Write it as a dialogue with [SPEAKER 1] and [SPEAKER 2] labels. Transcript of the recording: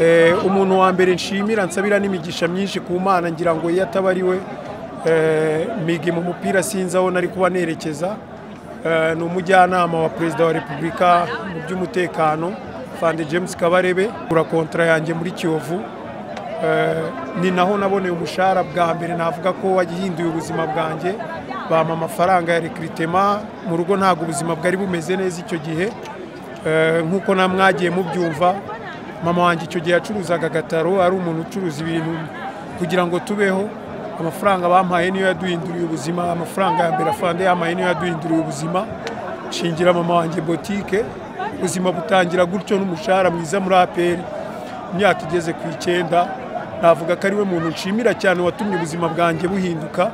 [SPEAKER 1] Eh, umuntu wa mbere nshimira nsabira n'imigisha myinshi ku mana ngira ngo iyo ataba ari we eh, migi mu mupira sinzi aho nari kuba nerekeza. Eh, ni umujyanama wa perezida wa repubulika mu by'umutekano fande james kabarebe. Kura kontra yanjye muri kiyovu. Ni naho naboneye umushahara bwa mbere navuga ko wagihinduye ubuzima bwanjye. Bampa amafaranga ya rekiritema mu rugo ntabwo ubuzima bwari bumeze neza icyo gihe. Nk'uko na mwagiye mubyumva mama wanjye icyo gihe yacuruzaga agataro ari umuntu ucuruza ibintu kugira ngo tubeho. Amafaranga bampaye niyo yaduhinduriye ubuzima. Amafaranga ya mbere afande yampaye niyo yaduhinduriye ubuzima. Shingira mama wanjye botike. Ubuzima butangira gutyo n'umushahara mwiza muri aperi imyaka igeze ku icyenda. Navuga ko ari we muntu nshimira cyane watumye ubuzima bwanjye buhinduka.